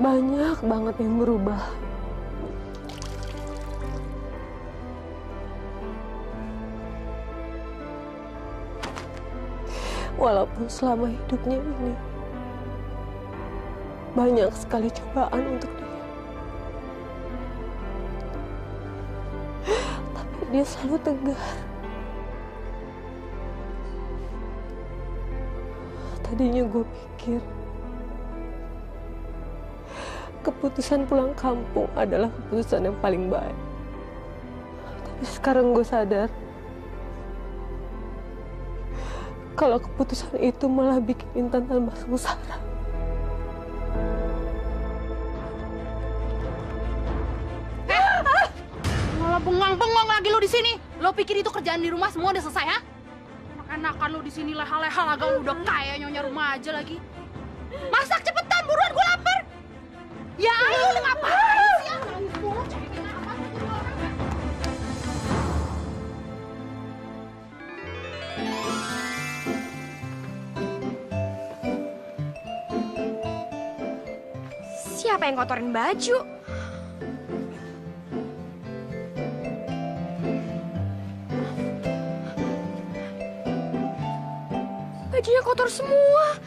banyak banget yang berubah. Walaupun selama hidupnya ini banyak sekali cobaan untuk dia. Tapi dia selalu tegar. Tadinya gue pikir keputusan pulang kampung adalah keputusan yang paling baik. Tapi sekarang gue sadar kalau keputusan itu malah bikin Intan tambah sengsara. Malah bengong-bengong lagi lu di sini. Lo pikir itu kerjaan di rumah semua udah selesai, ha? Enakan lu di sini leha-leha laga lu udah kaya nyonya rumah aja lagi. Masak cepetan, buruan gue. Ya ayo lu ngapain sih? Siapa yang kotorin baju? Bajunya kotor semua.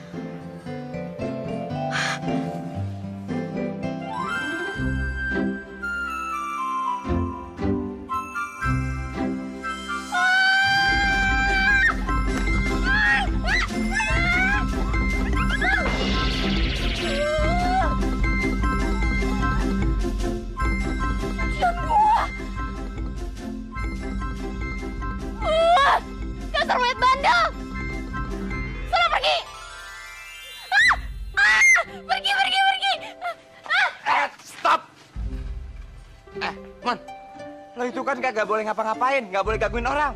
Kagak boleh ngapa-ngapain, nggak boleh gangguin orang.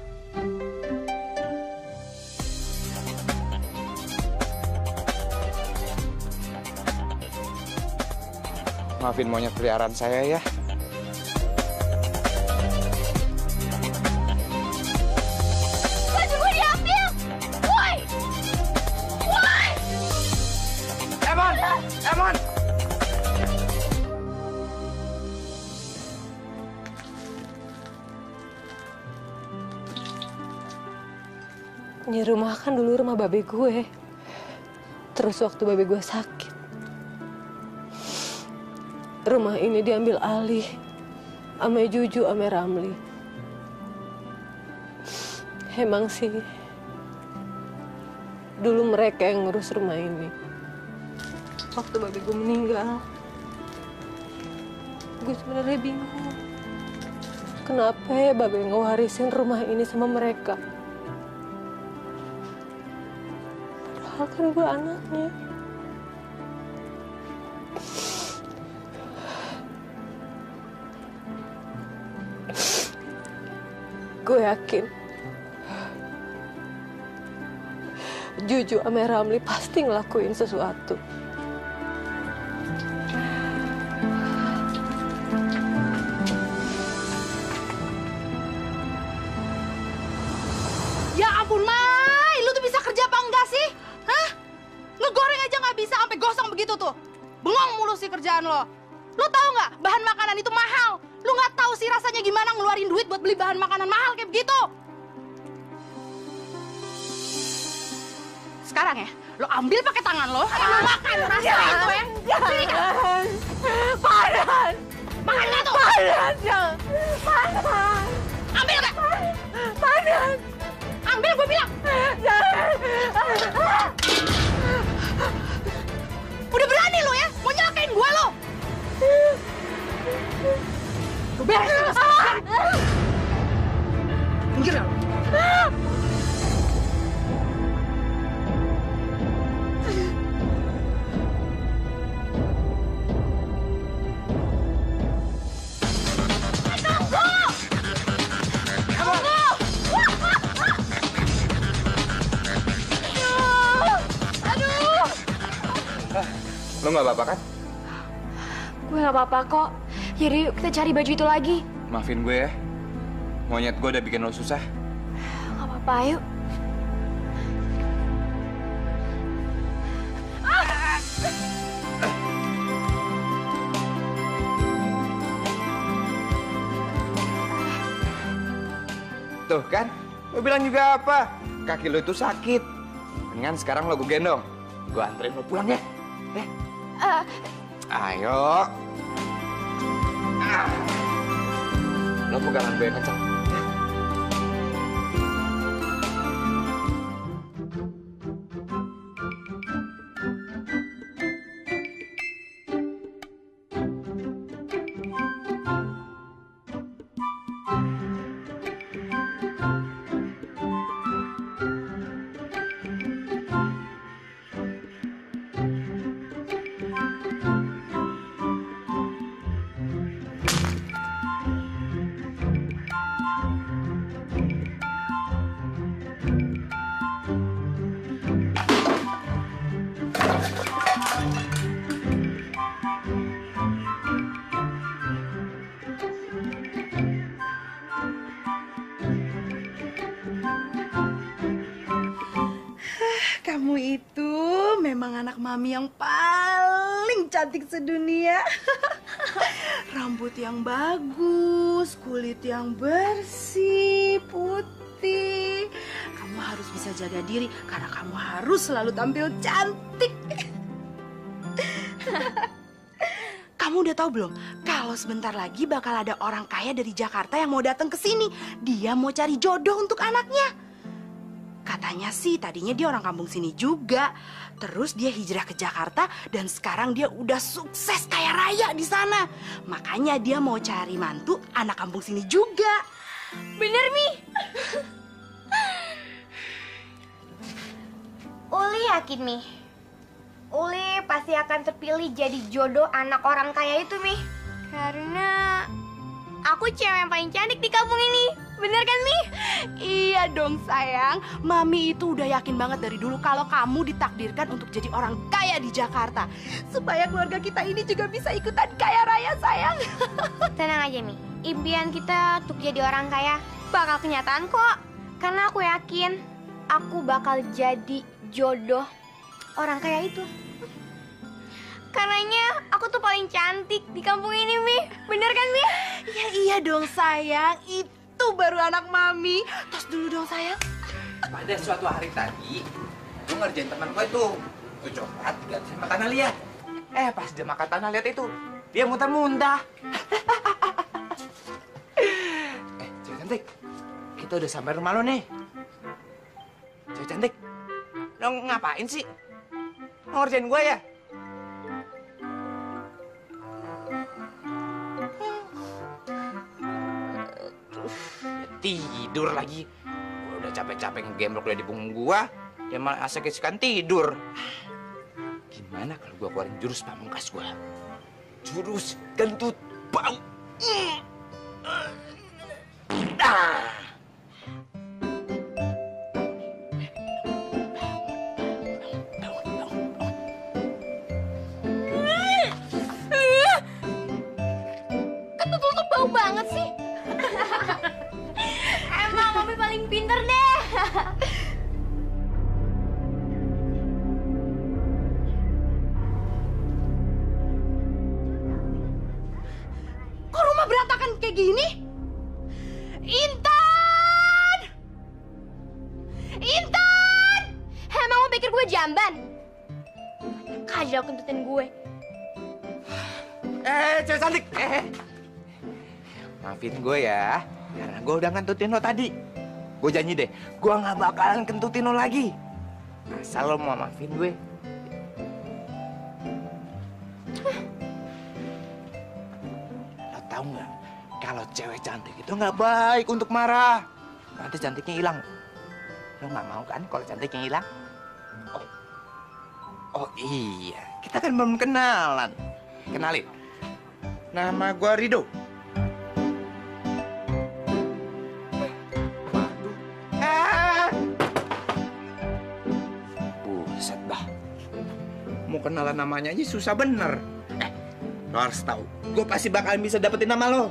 Maafin monyet peliharaan saya ya. Babe gue. Terus waktu babe gue sakit. Rumah ini diambil alih. Ame Juju, ame Ramli. Emang sih, dulu mereka yang ngurus rumah ini. Waktu babe gue meninggal, gue sebenarnya bingung. Kenapa ya babe ngewarisin rumah ini sama mereka? Padahal gue anaknya. Gue yakin Juju sama Ramli pasti ngelakuin sesuatu. Bengong mulu sih kerjaan lo. Lu tahu nggak bahan makanan itu mahal? Lu nggak tahu sih rasanya gimana ngeluarin duit buat beli bahan makanan mahal kayak begitu. Sekarang ya, lo ambil pakai tangan lo, lo makan rasa itu ya. Sini, Panas! makan tuh? Panas, Jeng! Panas! Ambil nggak? Panas! Ambil gue bilang. Jangan! Udah berani lo ya, mau nyelakain gue lo. Lu nggak apa-apa kan? Gue nggak apa-apa kok. Yaudah yuk kita cari baju itu lagi. Maafin gue ya. Monyet gue udah bikin lo susah. Nggak apa-apa yuk. Tuh kan, lo bilang juga apa? Kaki lo itu sakit. Dengan sekarang lo gue gendong. Gue anterin lo pulang ya. Eh? Eh, ayo. Lo pegangan gue yang mami yang paling cantik sedunia. Rambut yang bagus, kulit yang bersih, putih. Kamu harus bisa jaga diri karena kamu harus selalu tampil cantik. Kamu udah tahu belum? Kalau sebentar lagi bakal ada orang kaya dari Jakarta yang mau datang ke sini. Dia mau cari jodoh untuk anaknya. Katanya sih tadinya dia orang kampung sini juga. Terus dia hijrah ke Jakarta dan sekarang dia udah sukses kaya raya di sana. Makanya dia mau cari mantu anak kampung sini juga. bener, Mi. Uli yakin, Mi. Uli pasti akan terpilih jadi jodoh anak orang kaya itu, Mi. Karena aku cewek yang paling cantik di kampung ini. Bener kan, Mi? Iya dong sayang, Mami itu udah yakin banget dari dulu kalau kamu ditakdirkan untuk jadi orang kaya di Jakarta. Supaya keluarga kita ini juga bisa ikutan kaya raya sayang. Tenang aja, Mi. Impian kita untuk jadi orang kaya bakal kenyataan kok. Karena aku yakin aku bakal jadi jodoh orang kaya itu. Karenanya aku tuh paling cantik di kampung ini, Mi. Bener kan, Mi? ya iya dong sayang, itu baru anak Mami. Tos dulu dong sayang. Pada suatu hari tadi, gue ngerjain teman gue itu. Gue coklat ganti sama liat. Eh, pas dia makan tanah liat itu, dia muntah-muntah. eh, cewek cantik, kita udah sampai rumah lo nih. Cewek cantik, lo ngapain sih? Ngerjain gue ya? Tidur lagi. Gua udah capek-capek ngegemblok di punggung gua, dia malah asik-asikan tidur. Gimana kalau gua keluarin jurus pamungkas gua? Jurus kentut bau. Ah. Maafin gue ya, karena gue udah ngentutin lo tadi. Gue janji deh, gue nggak bakalan kentutin lo lagi. Asal lo mau maafin gue. Lo tau nggak, kalau cewek cantik itu nggak baik untuk marah. Nanti cantiknya hilang. Lo nggak mau kan kalau cantiknya hilang? Oh, oh iya, kita kan belum kenalan. Kenalin, nama gue Rido. Mau kenalan namanya aja susah bener. Eh, lo harus tahu, gue pasti bakalan bisa dapetin nama lo.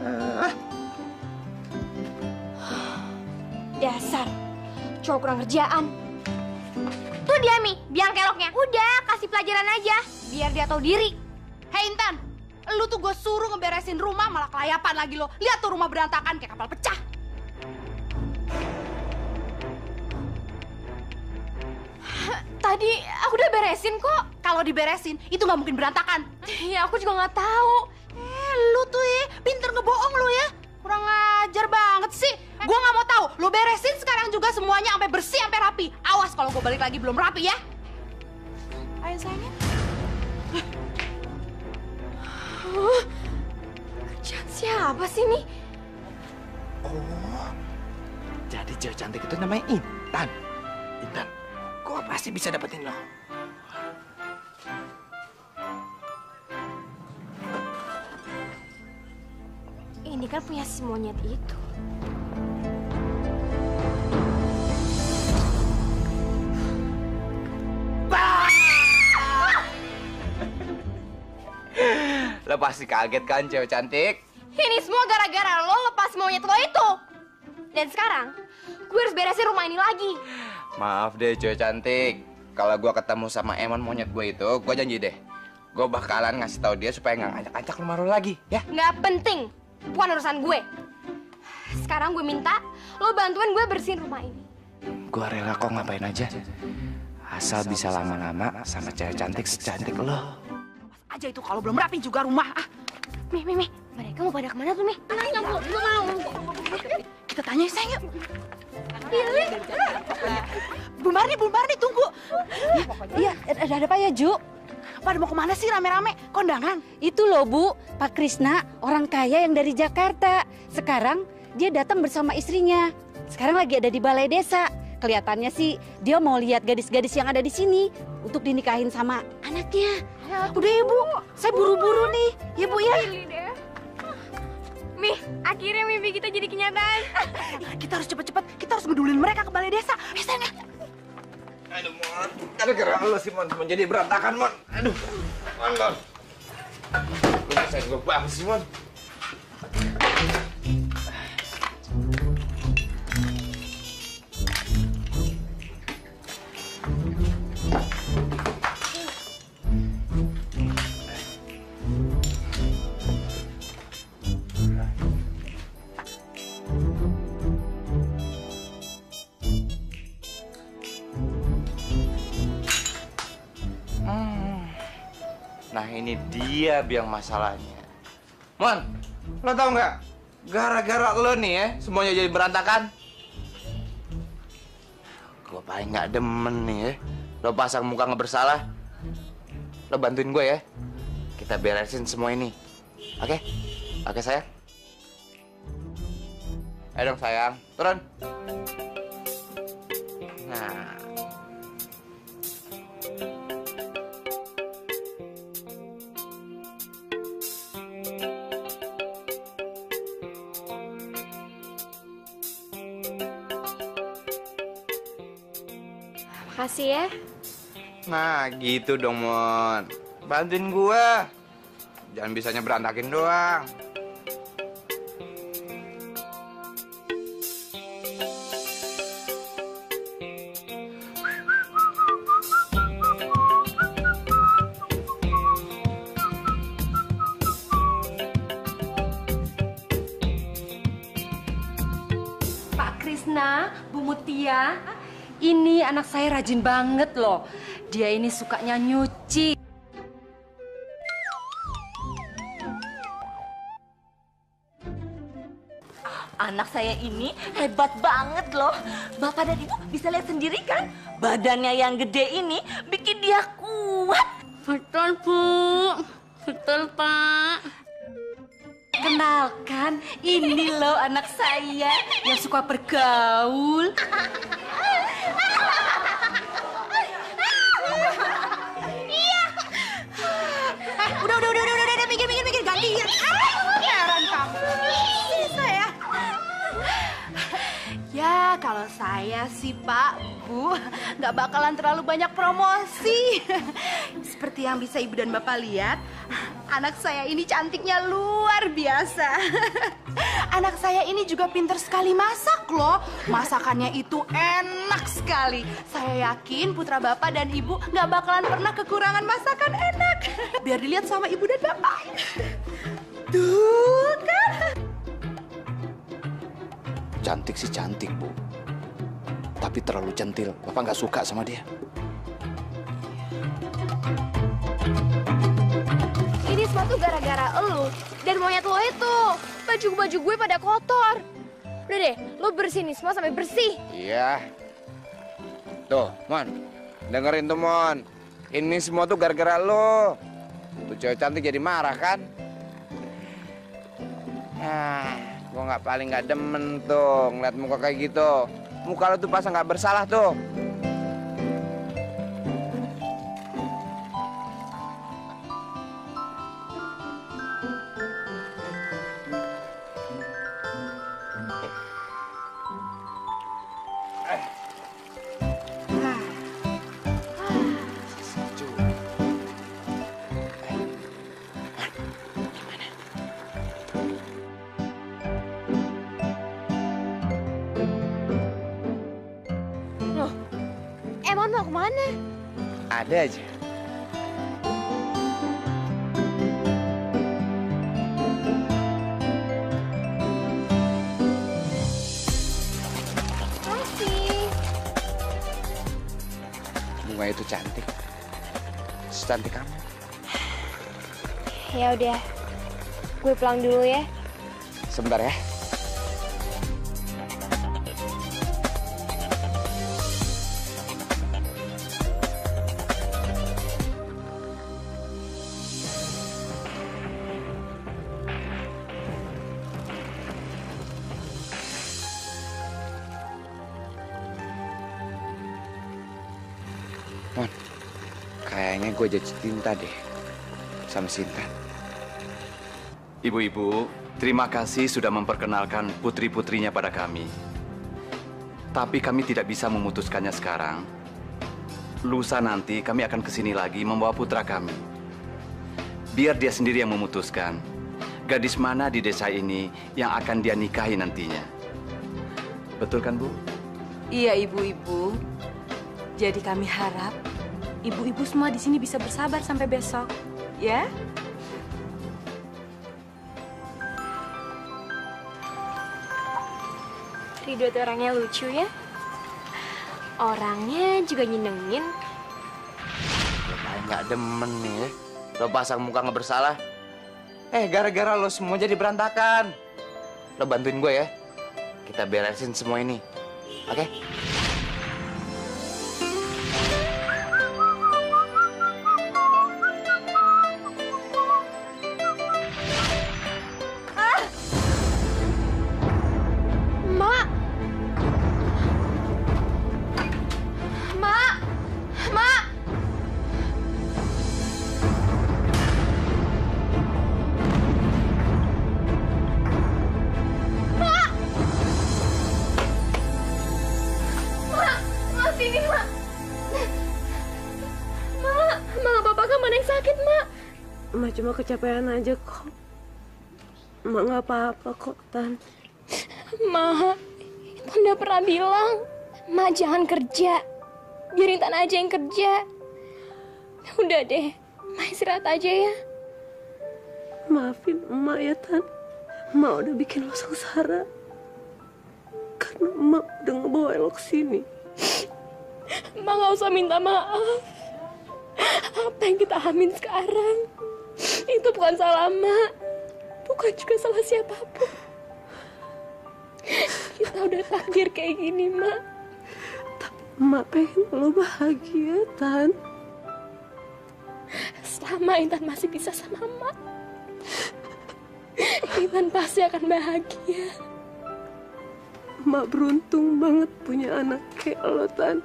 Ah, Dasar. Cowok kurang kerjaan. Tuh dia, Mi. Biang keloknya. Udah, kasih pelajaran aja. Biar dia tahu diri. Hei Intan, lu tuh gue suruh ngeberesin rumah malah kelayapan lagi lo. Lihat tuh rumah berantakan kayak kapal pecah. Tadi aku udah beresin kok. Kalau diberesin, itu nggak mungkin berantakan. Ya aku juga nggak tahu. Eh, lu tuh ya, pinter ngebohong lu ya. Kurang ajar banget sih. Gua nggak mau tahu. Lu beresin sekarang juga semuanya sampai bersih, sampai rapi. Awas kalau gua balik lagi belum rapi ya. Ayo sayangnya. Kerjaan siapa sih nih? Oh, jadi cewek cantik itu namanya Intan. Intan, gua pasti bisa dapetin lo. Ini kan punya si monyet itu. Lo pasti kaget kan cewek cantik? Ini semua gara-gara lo lepas monyet lo itu. Dan sekarang, gue harus beresin rumah ini lagi. Maaf deh cewek cantik. Kalau gua ketemu sama Emon monyet gue itu, gua janji deh. Gue bakalan ngasih tahu dia supaya nggak ngajak-ngajak rumah lo lagi, ya? Nggak penting, bukan urusan gue. Sekarang gue minta lo bantuin gue bersihin rumah ini. Gua rela kok ngapain aja. Asal bisa lama-lama sama cewek cantik secantik lo. Aja itu kalau belum rapi juga rumah. Ah, Mih, Mih, Mih, mereka mau pada ke mana tuh, Mih? Nanya, Bu, gue mau. kita tanya ya sayang yuk. Bu Marni, Bu Marni tunggu. Iya, ada ada apa ya, Ju? Pada mau ke mana sih rame-rame? Kondangan? Itu loh, Bu, Pak Krisna, orang kaya yang dari Jakarta. Sekarang dia datang bersama istrinya. Sekarang lagi ada di balai desa. Kelihatannya sih dia mau lihat gadis-gadis yang ada di sini untuk dinikahin sama anaknya. Udah ya, Bu. Saya buru-buru nih. Ya, Bu ya. Mih, akhirnya mimpi kita jadi kenyataan. Kita harus cepet-cepet. Kita harus ngedulin mereka ke balai desa. Eh sayang ya. Aduh, Mon. Gara-gara lo sih, Mon. Menjadi berantakan, Mon. Aduh. Mon, Mon. Lu bisa gue banget sih, Mon. Ini dia biang masalahnya. Mon, lo tau nggak? Gara-gara lo nih ya, semuanya jadi berantakan. Gue paling nggak demen nih ya. Lo pasang muka nggak bersalah. Lo bantuin gue ya. Kita beresin semua ini. Oke? Oke sayang? Ayo dong sayang, turun. Nah, Makasih ya. Nah, gitu dong, Mon. Bantuin gua. Jangan bisanya berantakin doang. Anak saya rajin banget loh. Dia ini sukanya nyuci. Anak saya ini hebat banget loh. Bapak dan ibu bisa lihat sendiri kan? Badannya yang gede ini bikin dia kuat. Betul, Bu. Betul, Pak. Kenalkan, ini loh anak saya yang suka bergaul. Ah, heran kamu. Sini saya. Ya, kalau saya sih Pak, Bu, nggak bakalan terlalu banyak promosi. Seperti yang bisa Ibu dan Bapak lihat, anak saya ini cantiknya luar biasa. Anak saya ini juga pinter sekali masak loh. Masakannya itu enak sekali. Saya yakin putra Bapak dan Ibu nggak bakalan pernah kekurangan masakan enak. Biar dilihat sama Ibu dan Bapak. Tuh kan. Cantik sih cantik, Bu. Tapi terlalu centil. Bapak nggak suka sama dia. Ini semua tuh gara-gara elu dan monyet lo itu. Baju-baju gue pada kotor. Udah deh, lo bersihin nih semua sampai bersih. Iya. Tuh, Mon. Dengerin tuh, Mon. Ini semua tuh gara-gara lo. Tuh cewek cantik jadi marah kan? Nah, gua nggak paling nggak demen tuh ngeliat muka kayak gitu. Muka lo tuh pasang nggak bersalah tuh. Ke mana? Ada aja. Masih. Bunga itu cantik. Secantik kamu. Ya udah, gue pulang dulu ya. Sebentar ya. Cinta deh sama Sinta. Ibu-ibu, terima kasih sudah memperkenalkan putri-putrinya pada kami. Tapi kami tidak bisa memutuskannya sekarang. Lusa nanti kami akan ke sini lagi membawa putra kami. Biar dia sendiri yang memutuskan gadis mana di desa ini yang akan dia nikahi nantinya. Betul kan, Bu? Iya ibu-ibu. Jadi kami harap ibu-ibu semua di sini bisa bersabar sampai besok, ya? Ridho tuh orangnya lucu ya. Orangnya juga nyenengin. Paling nggak demen nih ya. Lo pasang muka nggak bersalah. Eh, gara-gara lo semua jadi berantakan. Lo bantuin gue ya. Kita beresin semua ini. Oke? Mak! Mak nggak apa-apa kok, Tan. Ma, udah pernah bilang, Ma jangan kerja. Biarin Tan aja yang kerja. Udah deh, Ma istirahat aja ya. Maafin emak ya, Tan. Emak udah bikin lo sengsara. Karena emak udah ngebawa lo ke sini. Ma gak usah minta maaf. Apa yang kita amin sekarang, itu bukan salah Ma. Bukan juga salah siapa pun. Kita udah takdir kayak gini, Ma. Emak pengen lo bahagia, Tan. Selama Intan masih bisa sama Ma, Intan pasti akan bahagia. Emak beruntung banget punya anak kayak lo, Tan.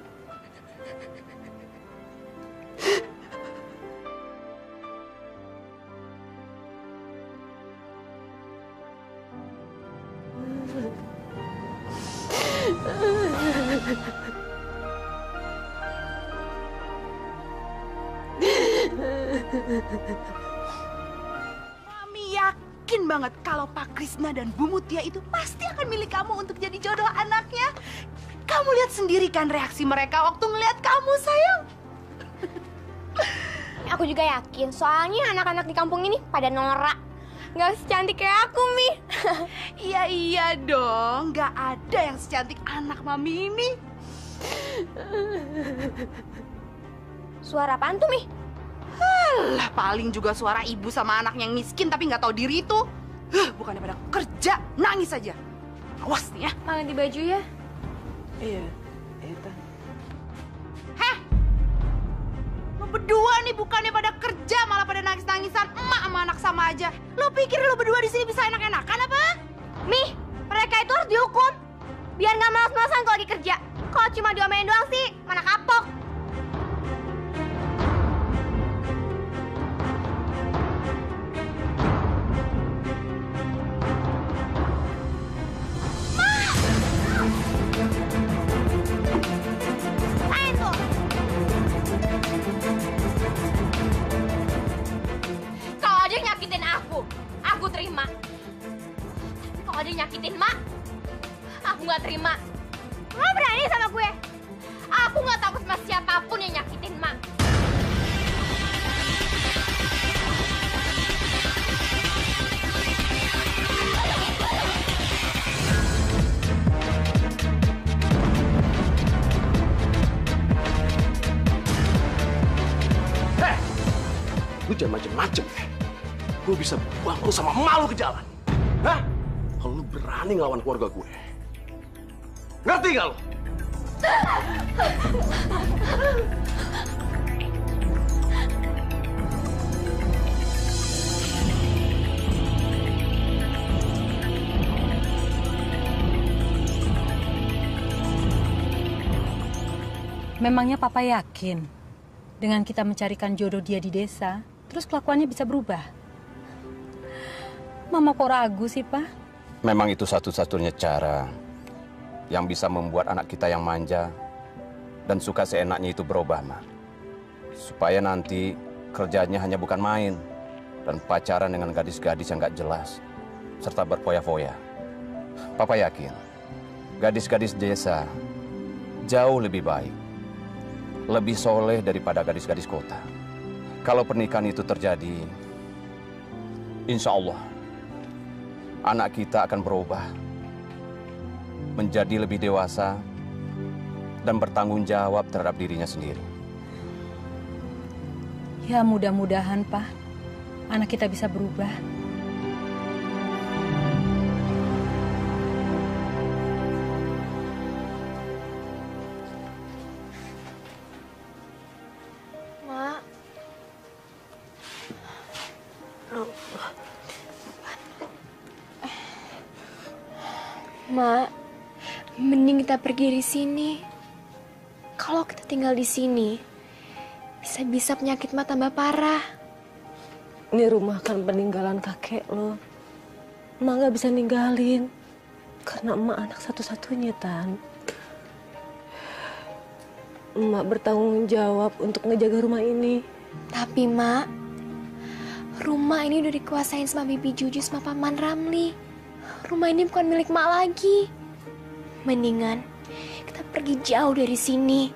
Banget kalau Pak Krisna dan Bu Mutia itu pasti akan milik kamu untuk jadi jodoh anaknya. Kamu lihat sendiri kan reaksi mereka waktu ngeliat kamu, sayang. Aku juga yakin, soalnya anak-anak di kampung ini pada norak. nggak secantik kayak aku, Mi. Iya iya dong, nggak ada yang secantik anak mami ini. Suara apaan tuh, Mi? Lah paling juga suara ibu sama anak yang miskin tapi nggak tahu diri itu. Huh, bukannya pada kerja, nangis aja. Awas nih ya. Mau ganti baju ya? Iya, Eta. Heh, lo berdua nih bukannya pada kerja malah pada nangis-nangisan. Emak sama anak sama aja. Lo pikir lo berdua di sini bisa enak-enakan apa? Mi, mereka itu harus dihukum. Biar nggak malas-malasan kalau lagi kerja. Kalau cuma diomelin doang sih, mana kapok. Aku terima. Tapi kalau ada nyakitin mak, aku nggak terima. Lo berani sama gue? Aku nggak takut sama siapa pun yang nyakitin mak. Heh, lu jangan macem-macem ya. Gue bisa buang lu sama malu ke jalan. Hah? Kalau lu berani ngelawan keluarga gue. Ngerti gak lu? Memangnya papa yakin dengan kita mencarikan jodoh dia di desa, terus kelakuannya bisa berubah? Mama kok ragu sih, Pak? Memang itu satu-satunya cara yang bisa membuat anak kita yang manja dan suka seenaknya itu berubah, Ma. Supaya nanti kerjanya hanya bukan main dan pacaran dengan gadis-gadis yang gak jelas serta berfoya-foya. Papa yakin gadis-gadis desa jauh lebih baik, lebih soleh daripada gadis-gadis kota. Kalau pernikahan itu terjadi, insya Allah anak kita akan berubah menjadi lebih dewasa dan bertanggung jawab terhadap dirinya sendiri. Ya mudah-mudahan, Pak. Anak kita bisa berubah. Mak. Mak, mending kita pergi dari sini. Kalau kita tinggal di sini, bisa-bisa penyakit mak tambah parah. Ini rumah kan peninggalan kakek lo. Emak gak bisa ninggalin. Karena emak anak satu-satunya, Tan. Emak bertanggung jawab untuk ngejaga rumah ini. Tapi mak, rumah ini udah dikuasain sama Bibi Juju sama Paman Ramli. Rumah ini bukan milik mak lagi. Mendingan kita pergi jauh dari sini.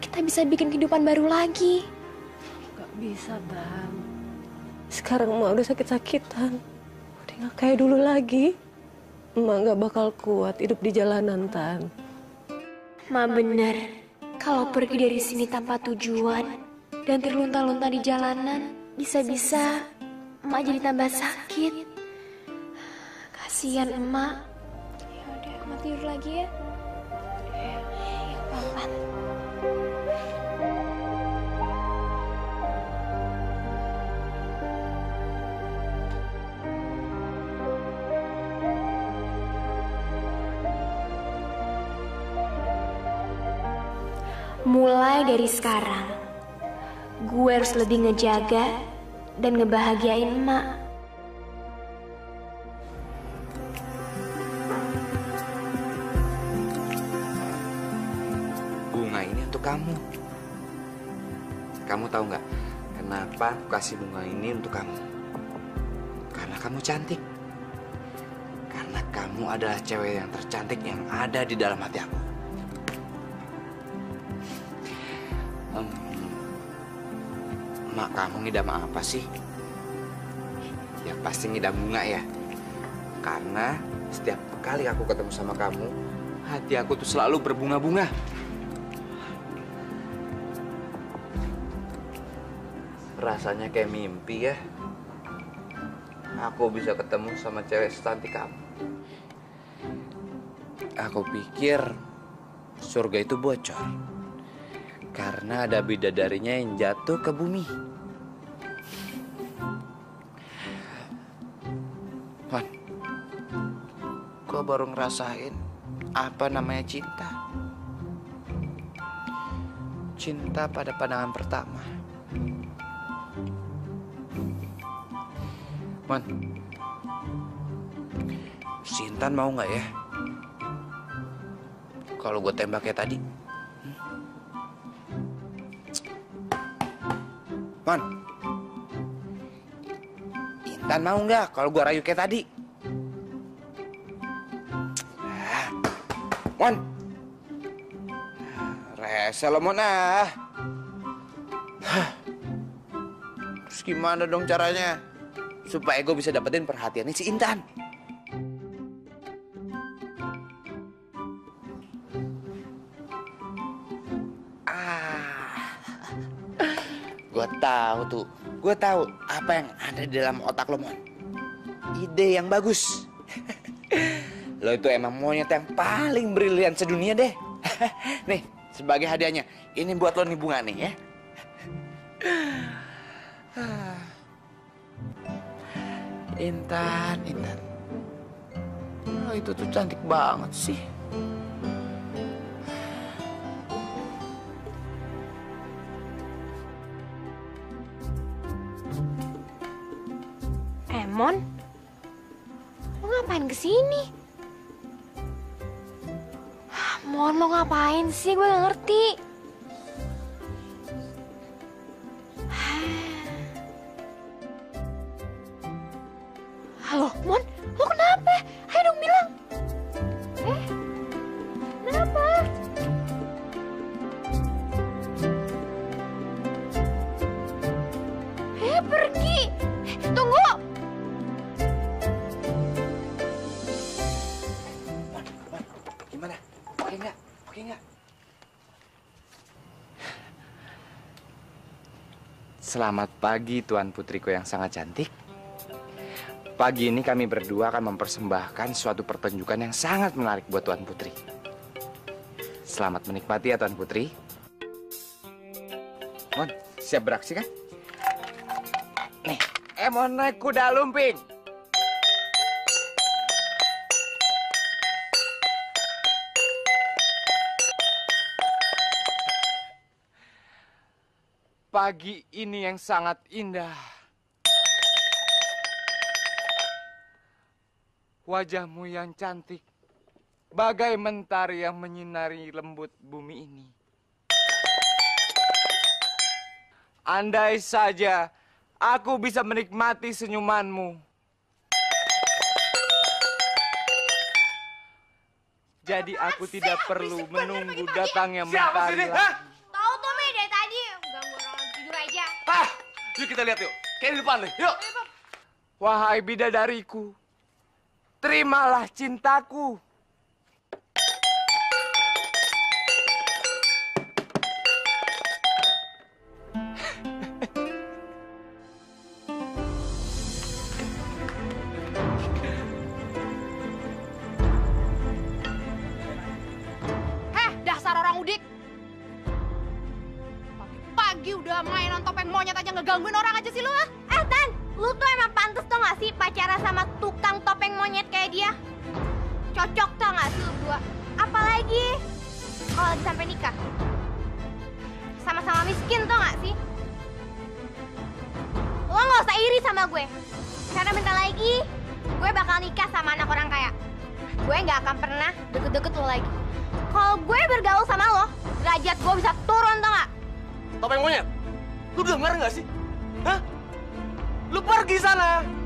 Kita bisa bikin kehidupan baru lagi. Gak bisa, Tan. Sekarang emak udah sakit-sakitan. Udah gak kayak dulu lagi. Emak gak bakal kuat hidup di jalanan, Tan. Ma bener, kalau pergi dari sini tanpa tujuan dan terlunta-lunta di jalanan, bisa-bisa emak jadi tambah sakit. Kasihan emak. Ya udah, emak tidur lagi ya. Ya, pelan-pelan. Mulai dari sekarang, gue harus lebih ngejaga dan ngebahagiain emak. Kasih bunga ini untuk kamu? Karena kamu cantik. Karena kamu adalah cewek yang tercantik yang ada di dalam hati aku. Em, mak kamu ngidam apa sih? Ya pasti ngidam bunga ya. Karena setiap kali aku ketemu sama kamu, hati aku tuh selalu berbunga-bunga. Rasanya kayak mimpi ya. Aku bisa ketemu sama cewek secantik kamu. Aku pikir surga itu bocor. Karena ada bidadarinya yang jatuh ke bumi. Wan, gue baru ngerasain apa namanya cinta. Cinta pada pandangan pertama. Man, si Intan mau nggak ya? Kalau gue tembak kayak tadi. Man, Intan mau nggak kalau gue rayu kayak tadi? Ah, Mon, rese lo Mon ah. Terus gimana dong caranya? Supaya gue bisa dapetin perhatiannya si Intan. Gue tahu tuh, gue tahu apa yang ada di dalam otak lo, Mon. Ide yang bagus. lo itu emang monyet yang paling brilian sedunia deh. nih, sebagai hadiahnya, ini buat lo nih bunga nih ya. Intan, Intan. Lo itu tuh cantik banget sih. Emon? Lo ngapain ke sini? Mon, lo ngapain sih? Gue gak ngerti. Halo, Mon? Lo kenapa? Ayo dong bilang. Eh, kenapa? Eh, pergi. Eh, Tunggu. Gimana? Oke nggak? Oke nggak? Selamat pagi Tuan Putriku yang sangat cantik. Pagi ini kami berdua akan mempersembahkan suatu pertunjukan yang sangat menarik buat Tuan Putri. Selamat menikmati ya Tuan Putri. Mon, siap beraksi kan? Nih, Emon naik kuda lumping. Pagi ini yang sangat indah. Wajahmu yang cantik, bagai mentari yang menyinari lembut bumi ini. Andai saja aku bisa menikmati senyumanmu. Jadi aku tidak perlu menunggu datangnya mentari lagi. Tahu tuh, Mi, dari tadi. Ganggu orang tidur aja. Ah, yuk kita lihat yuk. Kayak di depan nih, yuk. Wahai bidadariku, terimalah cintaku. Heh, dasar orang udik. Pagi-pagi udah mainan topeng monyet aja ngegangguin orang aja sih lu, ah. Eh, Tan, lu tuh emang pantas tuh gak sih pacaran sama monyet kayak dia? Cocok tau gak sih lu berdua? Apalagi kalau lagi sampai nikah. Sama-sama miskin tau gak sih? Lo gak usah iri sama gue. Karena bentar lagi gue bakal nikah sama anak orang kaya. Gue gak akan pernah deket-deket lo lagi. Kalau gue bergaul sama lo, derajat gue bisa turun tau gak? Topeng monyet, lu dengar nggak sih? Hah? Lu pergi sana.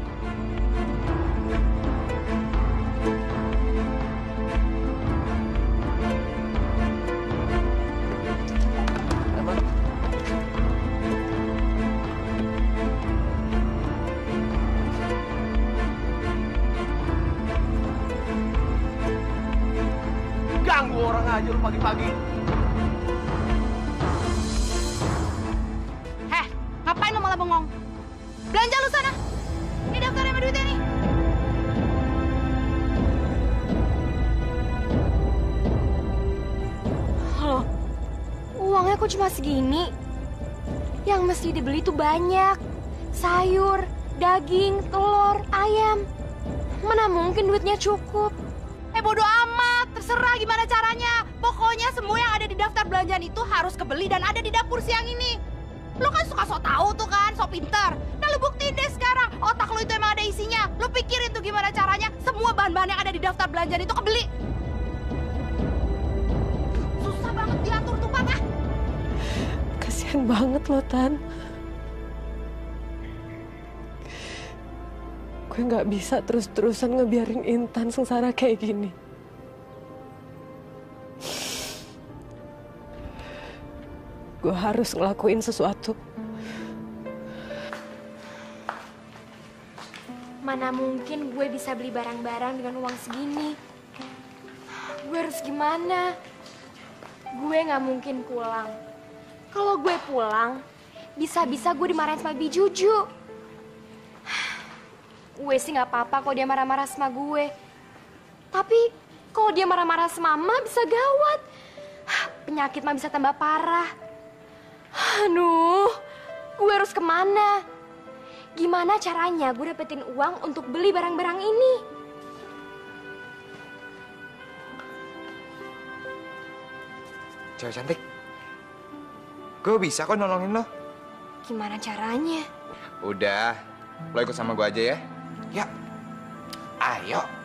Orang aja lu pagi-pagi. Heh, ngapain lo malah bengong? Belanja lu sana. Ini daftarnya sama duitnya nih. Loh, uangnya kok cuma segini? Yang mesti dibeli tuh banyak. Sayur, daging, telur, ayam. Mana mungkin duitnya cukup? Eh bodo amat, terserah gimana caranya. Pokoknya semua yang ada di daftar belanjaan itu harus kebeli dan ada di dapur siang ini. Lo kan suka sok tahu tuh kan, sok pintar. Nah lo buktiin deh sekarang, otak lo itu emang ada isinya. Lo pikirin tuh gimana caranya semua bahan-bahan yang ada di daftar belanjaan itu kebeli. Susah banget diatur tuh Pak, ah. Kasihan banget lo, Tan. Gue nggak bisa terus-terusan ngebiarin Intan sengsara kayak gini. Gue harus ngelakuin sesuatu. Mana mungkin gue bisa beli barang-barang dengan uang segini? Gue harus gimana? Gue nggak mungkin pulang. Kalau gue pulang, bisa-bisa gue dimarahin sama Bijuju. Gue sih nggak apa-apa kalau dia marah-marah sama gue. Tapi kalau dia marah-marah sama mama bisa gawat. Penyakit mah bisa tambah parah. Aduh, gue harus ke mana? Gimana caranya gue dapetin uang untuk beli barang-barang ini? Cewek cantik. Gue bisa kok nolongin lo. Gimana caranya? Udah, lo ikut sama gue aja ya. Ya. Ayo.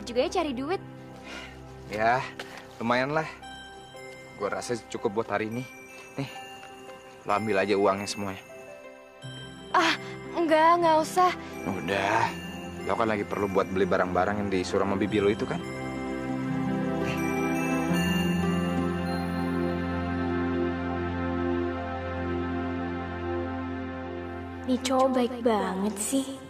Hebat juga ya cari duit. Ya, lumayan lah. Gue rasa cukup buat hari ini. Nih, lo ambil aja uangnya semuanya. Ah, enggak, enggak usah. Udah, lo kan lagi perlu buat beli barang-barang yang disuruh sama bibi lo itu kan? Nih cowok baik banget sih.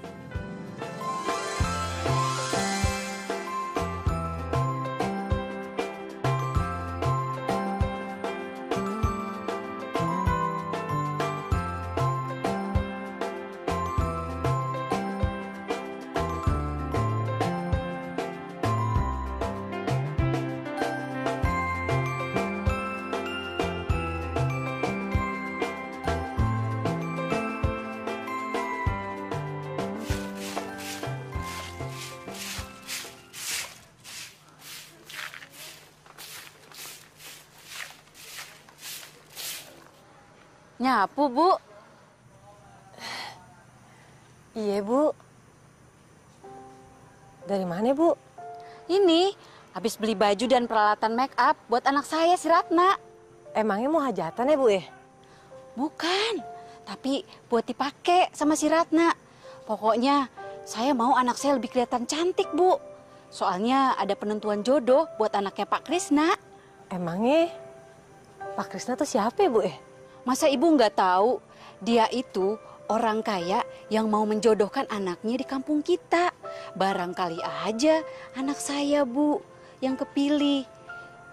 Habis beli baju dan peralatan make up buat anak saya, si Ratna. Emangnya mau hajatan ya, Bu ya? Bukan, tapi buat dipakai sama si Ratna. Pokoknya saya mau anak saya lebih kelihatan cantik, Bu. Soalnya ada penentuan jodoh buat anaknya Pak Krisna. Emangnya Pak Krisna tuh siapa ya, Bu ya? Masa ibu nggak tahu dia itu orang kaya yang mau menjodohkan anaknya di kampung kita. Barangkali aja anak saya bu yang kepilih.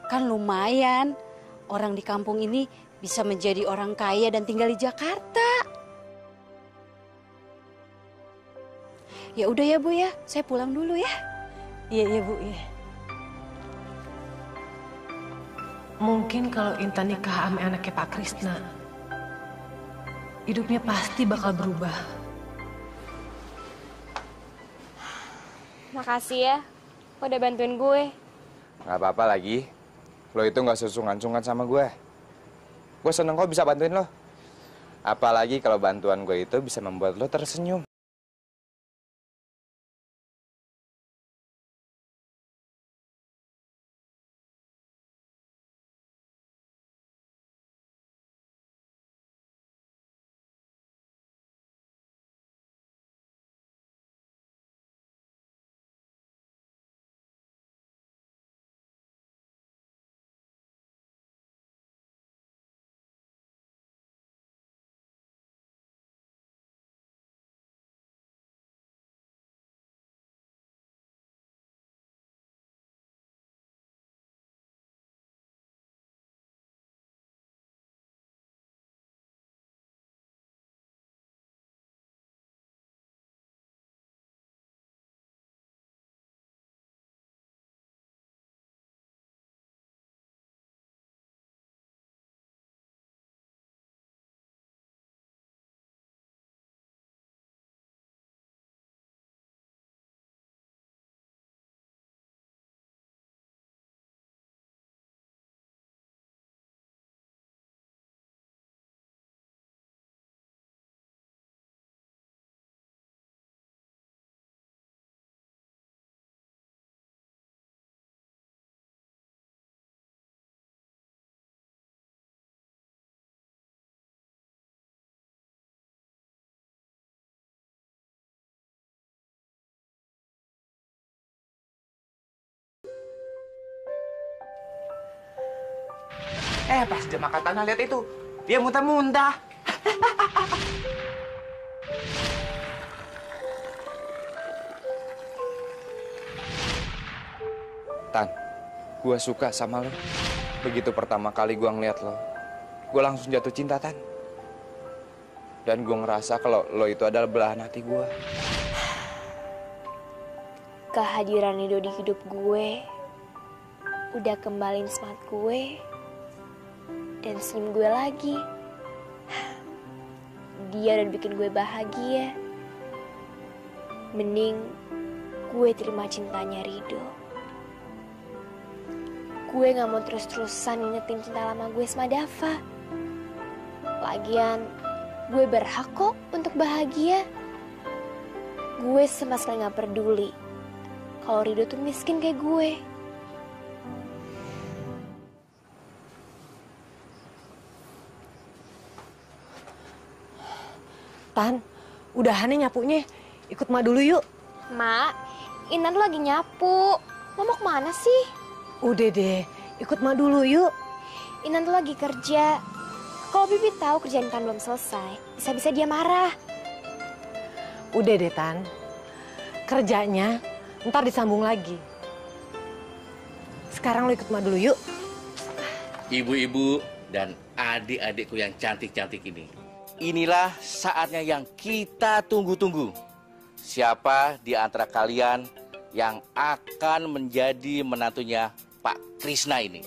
Kan lumayan orang di kampung ini bisa menjadi orang kaya dan tinggal di Jakarta. Ya udah ya bu ya, saya pulang dulu ya. Iya, iya, Bu, iya. Mungkin kalau Intan nikah sama anaknya Pak Krisna, hidupnya pasti bakal berubah. Makasih ya, udah bantuin gue. Gak apa-apa lagi. Lo itu gak sesungan-sungan sama gue. Gue seneng kok bisa bantuin lo. Apalagi kalau bantuan gue itu bisa membuat lo tersenyum. Eh, pas dia makan tanah, lihat itu. Dia muntah-muntah. Tan, gue suka sama lo. Begitu pertama kali gue ngeliat lo, gue langsung jatuh cinta, Tan. Dan gue ngerasa kalau lo itu adalah belahan hati gue. Kehadiran Edo di hidup gue udah kembaliin semangat gue dan senyum gue lagi. Dia udah bikin gue bahagia. Mending gue terima cintanya Rido. Gue gak mau terus-terusan ingetin cinta lama gue sama Dava. Lagian, gue berhak kok untuk bahagia. Gue sama sekali gak peduli kalau Rido tuh miskin kayak gue. Tan, udahan nyapunya. Ikut Ma dulu yuk. Mak, Intan tuh lagi nyapu. Mau mau ke mana sih? Udah deh, ikut Ma dulu yuk. Intan tuh lagi kerja. Kalau Bibi tahu kerjaan Intan belum selesai, bisa-bisa dia marah. Udah deh Tan, kerjanya ntar disambung lagi. Sekarang lo ikut Ma dulu yuk. Ibu-ibu dan adik-adikku yang cantik-cantik ini. Inilah saatnya yang kita tunggu-tunggu. Siapa di antara kalian yang akan menjadi menantunya Pak Krisna ini?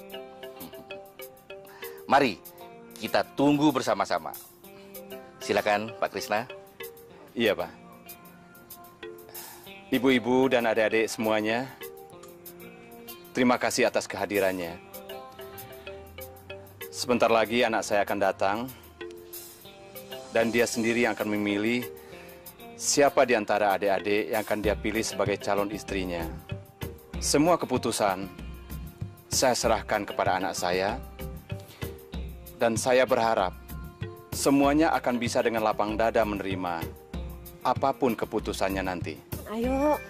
Mari kita tunggu bersama-sama. Silakan Pak Krisna. Iya, Pak. Ibu-ibu dan adik-adik semuanya, terima kasih atas kehadirannya. Sebentar lagi anak saya akan datang dan dia sendiri yang akan memilih siapa di antara adik-adik yang akan dia pilih sebagai calon istrinya. Semua keputusan saya serahkan kepada anak saya dan saya berharap semuanya akan bisa dengan lapang dada menerima apa pun keputusannya nanti. Ayo.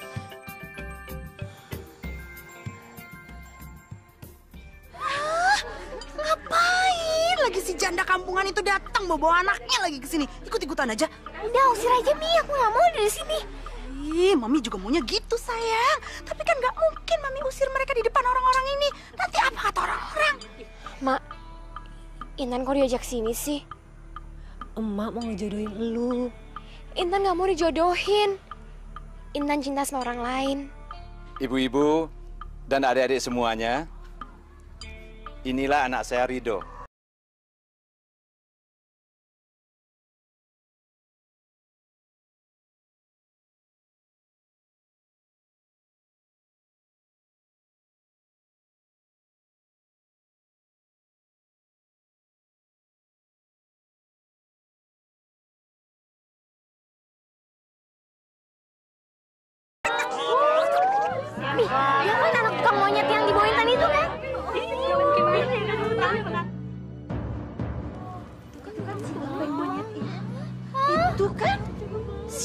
Si janda kampungan itu datang bawa anaknya lagi ke sini? Ikut-ikutan aja. Udah usir aja Mi, aku nggak mau dari sini. Ih, Mami juga maunya gitu sayang. Tapi kan nggak mungkin Mami usir mereka di depan orang-orang ini. Nanti apa kata orang-orang? Mak, Intan kok diajak sini sih? Emak mau ngejodohin lu. Intan nggak mau dijodohin. Intan cinta sama orang lain. Ibu-ibu dan adik-adik semuanya, inilah anak saya Rido.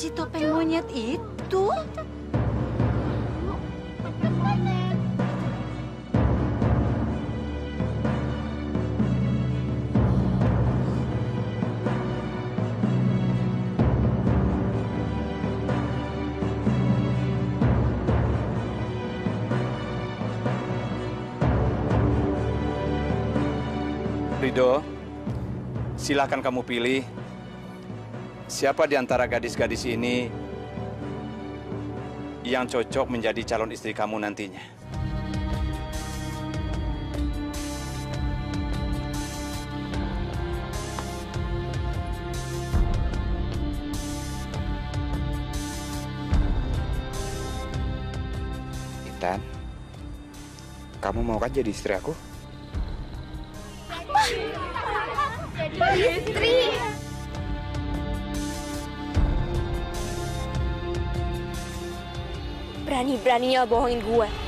Si topeng monyet itu. Rido, silakan kamu pilih siapa di antara gadis-gadis ini yang cocok menjadi calon istri kamu nantinya. Intan, kamu mau kan jadi istri aku? Jadi istri. brani, brani ja bohin gue.